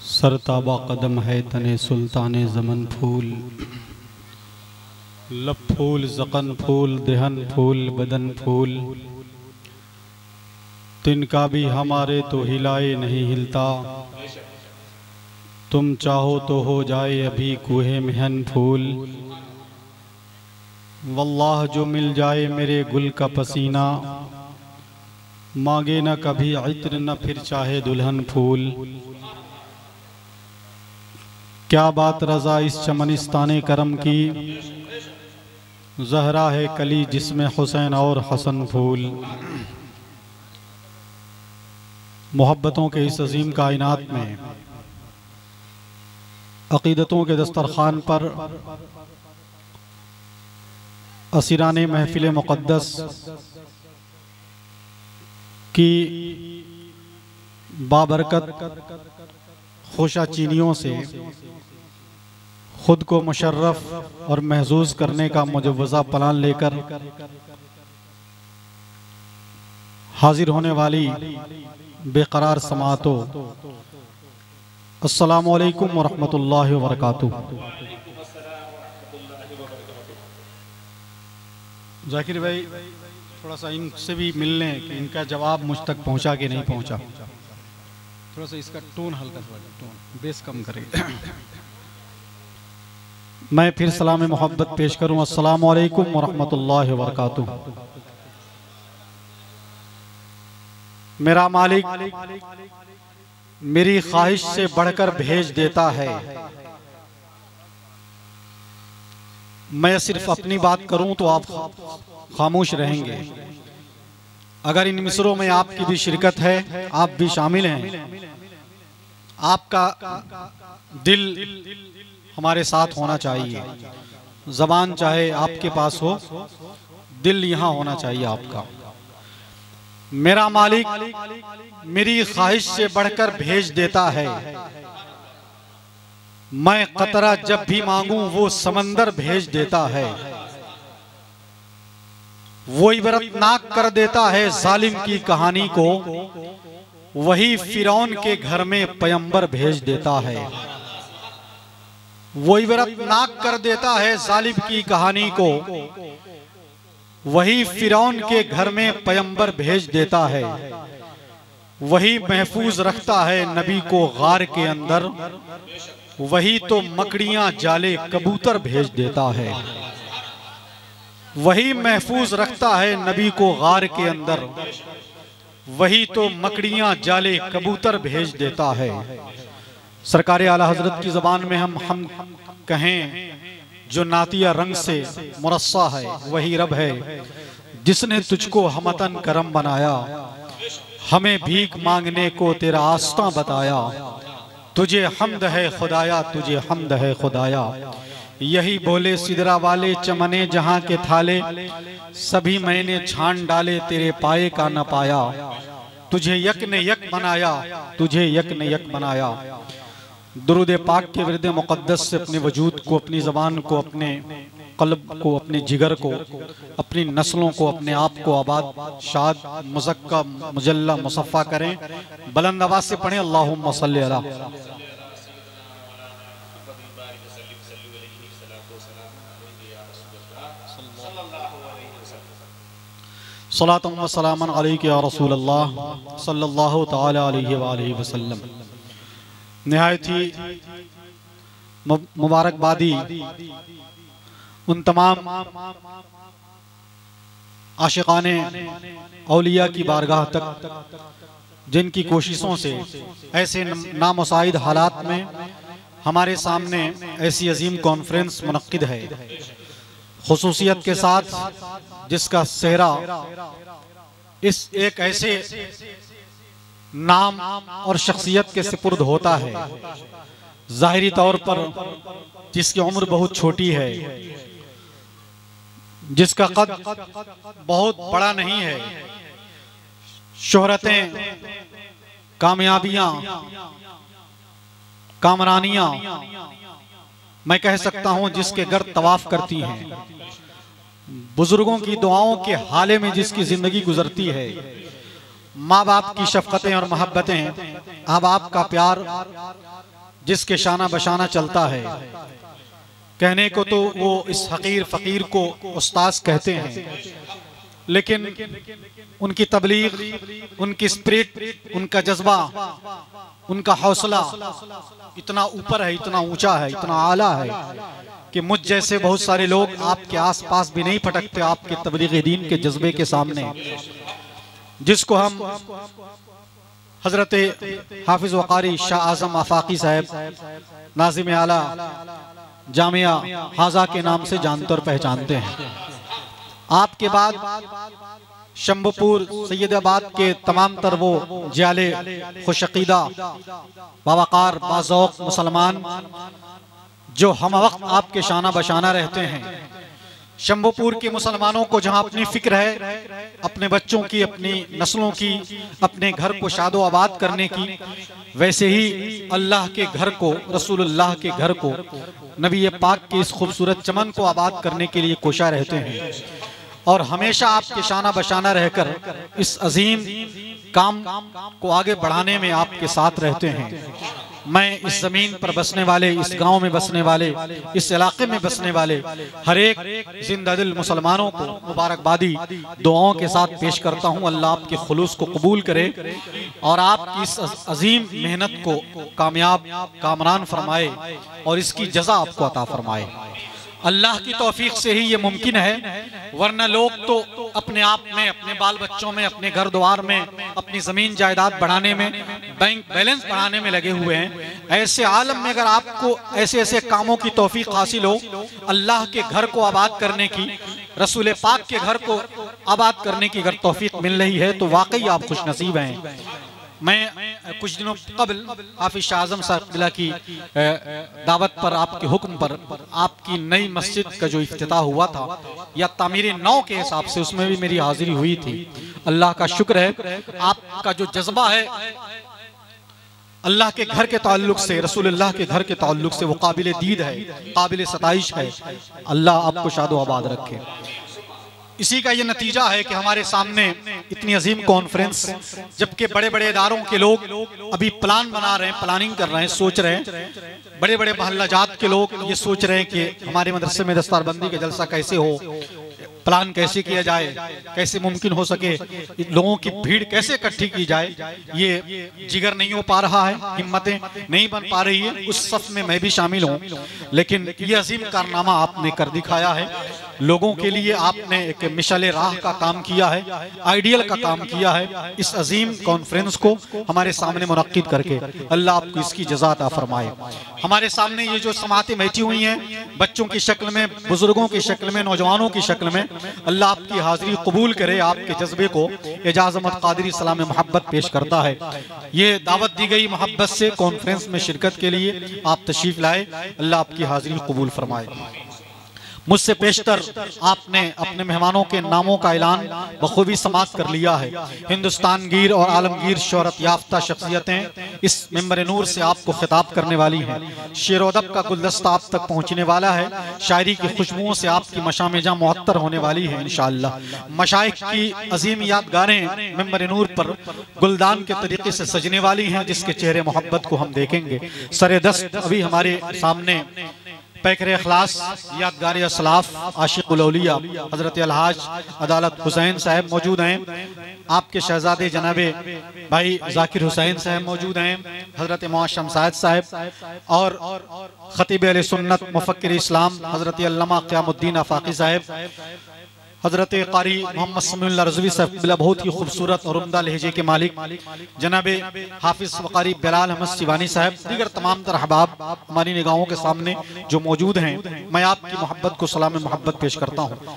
सरताबा कदम है तने सुल्तान जमन फूल। लब फूल, जकन फूल, दहन फूल, बदन फूल। तिनका भी हमारे तो हिलाए नहीं हिलता। तुम चाहो तो हो जाए अभी कुहे मेहन फूल। वल्लाह जो मिल जाए मेरे गुल का पसीना। मांगे न कभी इत्र, न फिर चाहे दुल्हन फूल। क्या बात रजा इस चमनिस्तान करम की? जहरा है कली जिसमें हुसैन और हसन फूल। मोहब्बतों के इस अजीम कायनात में, अकीदतों के दस्तरखान पर असिरान महफिल मुक़दस की बाबरकत खुशा चीनियों से खुद को मुशर्रफ और महजूज करने का मुजवज़ा प्लान लेकर हाजिर होने वाली बेकरार समातों। असलकम वरहमतुल्लाहि वबरकातुहू। जाकिर भाई, थोड़ा सा इनसे भी मिल लें कि इनका जवाब मुझ तक पहुँचा कि नहीं पहुँचा? थोड़ा सा इसका टोन हल्का टोन, बेस कम करें। मैं फिर सलाम मोहब्बत पेश करूँ। अस्सलाम वालेकुम वरहमतुल्लाहि मेरा मालिक मेरी ख्वाहिश से बढ़कर भेज देता है। मैं सिर्फ़ अपनी बात करूँ तो आप खामोश रहेंगे। अगर इन मिसरों में आपकी भी शिरकत है आप भी शामिल हैं। आपका दिल हमारे साथ होना चाहिए। जबान चाहे आपके पास हो दिल यहाँ होना चाहिए आपका। मेरा मालिक मेरी ख्वाहिश से बढ़कर भेज देता है। मैं कतरा जब भी मांगू वो समंदर भेज देता है। वो इबरतनाक कर देता है जालिम की कहानी को। वही फिरौन के घर में पयंबर भेज देता है। वो इबरतनाक कर देता है जालिम की कहानी को। वही फिरौन के घर में पयंबर भेज देता है। वही महफूज रखता है नबी को गार के अंदर। वही तो मकड़ियाँ जाले कबूतर भेज देता है। वही महफूज रखता है नबी को गार के अंदर। वही तो मकड़ियाँ जाले कबूतर भेज देता है। सरकार आला हज़रत की जबान में हम हम कहें, जो नातिया रंग से मुरस्सा है, वही रब है, जिसने तुझको हमतन करम बनाया, हमें भीख मांगने को तेरा आस्था बताया तुझे हमद है खुदाया, तुझे हमद है खुदाया। यही बोले सिदरा वाले चमने जहाँ के थाले, सभी मैंने छान डाले, तेरे पाए का न पाया। तुझे यक ने यक बनाया, तुझे यक ने यक बनाया। दुरुद पाक के वृद्ध मुकद्दस से अपने वजूद को, अपनी ज़बान को, अपने कल्ब को, अपने जिगर को, अपनी नस्लों को, अपने आप को आबाद, शाद, मुजक्का, मुजल्ला मुसफ़ा करें। बुलंद आवाज़ से पढ़ें अल्लाह अला। सलातम रसूल अलैहि वसल्लम। नहायत ही मुबारकबादी उन तमाम आशिकान अलिया की बारगाह तक, जिनकी कोशिशों से ऐसे नामुसाइद हालात में हमारे सामने ऐसी अजीम कॉन्फ्रेंस मुनद है। खसूसियत के साथ जिसका सेहरा इस एक ऐसे नाम और शख्सियत के सिपुर्द होता है, जाहिरी तौर पर जिसकी उम्र बहुत छोटी है। जिसका कद बहुत बड़ा नहीं है। शोहरतें, कामयाबियाँ, कामरानियाँ, मैं कह सकता हूँ, जिसके घर तवाफ करती हैं। बुज़ुर्गों की दुआओं के हाले में जिसकी ज़िंदगी गुजरती है। माँ बाप की शफकतें और मोहब्बतें अब आपका प्यार जिसके शाना बशाना चलता है। कहने को तो वो इस फकीर फकीर को उस्ताद कहते हैं। लेकिन उनकी तबलीग उनकी स्प्रिट उनका जज्बा उनका हौसला इतना ऊपर है इतना ऊँचा है इतना आला है कि मुझ जैसे बहुत सारे लोग आपके आसपास भी नहीं पटकते आपके तबलीग दीन के जज्बे के सामने। जिसको हम हज़रत हाफिज वकारी शाह आज़म आफाकी साहब नाजिम आला जामिया हाजा के नाम से जानते और पहचानते हैं। आपके बाद शंभपुर सैदाबाद के तमाम तर वो जाले खुशीदा बाबाकार बाजौक मुसलमान जो हम वक्त आपके शाना बशाना रहते हैं। शंभुपुर के मुसलमानों को जहाँ अपनी फ़िक्र है, अपने बच्चों की, अपनी नस्लों की, अपने घर को शादो आबाद करने की, वैसे ही अल्लाह के घर को, रसूलुल्लाह के घर को, नबी पाक के इस खूबसूरत चमन को आबाद करने के लिए कोशा रहते हैं। और हमेशा आपके शाना बशाना रहकर इस अजीम काम को आगे बढ़ाने में आपके साथ रहते हैं। मैं इस ज़मीन पर बसने वाले, इस गाँव में बसने वाले, इस इलाके में बसने वाले, हर एक ज़िंदा दिल मुसलमानों को मुबारकबादी दुआओं के साथ पेश करता हूँ। अल्लाह आपके खलूस को कबूल करे और आपकी इस अजीम मेहनत को कामयाब, कामरान फरमाए और इसकी जजा आपको अता फरमाए। अल्लाह की तौफीक से ही ये मुमकिन है, वरना लोग तो अपने आप में, अपने बाल बच्चों में, अपने घर द्वार में, अपनी ज़मीन जायदाद बढ़ाने में बैंक बैलेंस बढ़ाने में लगे हुए हैं। ऐसे आलम में अगर आपको ऐसे ऐसे कामों की तोफीक हासिल हो, अल्लाह के घर को आबाद करने की, रसूल पाक के घर को आबाद करने की अगर तोफीक मिल रही है तो वाकई आप खुश नसीब हैं। मैं कुछ दिनों कबल हाफिज आज़म साहब की दावत पर आपके हुक्म पर आपकी नई मस्जिद का जो इफ्तः हुआ था या तामीर नौ के हिसाब से उसमें भी मेरी हाजिरी हुई थी। अल्लाह का शुक्र है, आपका जो जज्बा है, अल्लाह के घर के ताल्लुक से, रसूलुल्लाह के घर के ताल्लुक से वो काबिल दीद है काबिल सताइश है। अल्लाह आपको शादो आबाद रखे। इसी का ये नतीजा है कि हमारे सामने इतनी अजीम कॉन्फ्रेंस जबकि बड़े बड़े इदारों के लोग अभी प्लान बना रहे हैं प्लानिंग कर रहे हैं, सोच रहे हैं। बड़े बड़े महल्ला जात के लोग ये सोच रहे हैं कि हमारे मदरसे में दस्तारबंदी का जलसा कैसे हो प्लान कैसे किया जाए कैसे मुमकिन हो सके लोगों की भीड़ कैसे इकट्ठी की जाए ये जिगर नहीं हो पा रहा है हिम्मतें नहीं बन पा रही है। उस सफ में मैं भी शामिल हूँ। लेकिन ये अजीम कारनामा आपने कर दिखाया है। लोगों के लिए आपने एक मिशल राह का काम किया है आइडियल का काम किया है इस अजीम कॉन्फ्रेंस को हमारे सामने मुनद करके। अल्लाह आपको इसकी जजात फरमाए। हमारे सामने ये जो समातें बैठी हुई हैं बच्चों की शक्ल में बुज़ुर्गों की शक्ल में नौजवानों की शक्ल में अल्लाह आपकी हाजिरी कबूल करे, आपके जज्बे को एजाजमत कादरी सलाम, मोहब्बत पेश करता है। ये दावत दी गई मोहब्बत से कॉन्फ्रेंस में शिरकत के लिए आप तशरीफ़ लाए। अल्लाह आपकी हाजिरी कबूल फरमाए। मुझसे पेशतर आपने अपने मेहमानों के नामों का ऐलान बखूबी समाप्त कर लिया है। हिंदुस्तान गिर और आलमगीर शहरत याफ्ता शख्सियतें इस मेंबर नूर से आपको खिताब करने वाली हैं। शेरोदब का गुलदस्ता आप तक पहुँचने वाला है। शायरी की खुशबुओं से आपकी मशामेजा मुहत्तर होने वाली है इन मशाइ की अजीम यादगारें मेंबर नूर पर गुलदान के तरीके से सजने वाली हैं, जिसके चेहरे मोहब्बत को हम देखेंगे। सरे दस्त अभी हमारे सामने पैकर अखलास यादगार असलाफ आशिकलिया हज़रत अलहाज, अदालत हुसैन साहब मौजूद हैं। आपके शहजादे जनाबे भाई जाकिर हुसैन साहब मौजूद हैं, हज़रत मोशम साद साहब और ख़तीब सुन्नत मुफ़क्र इस्लाम, हज़रत क़यामुद्दीन आफाकी साहब। हज़रत कारी मोहम्मद रजवी साहब बिला बहुत ही खूबसूरत और उमदा लहजे के मालिक, जनाब हाफिज वकारी बिलाल अहमद शिवानी साहब, दीगर तमाम तर हमारी निगाहों के सामने जो मौजूद हैं, मैं आपकी मोहब्बत को सलाम मोहब्बत पेश करता हूँ।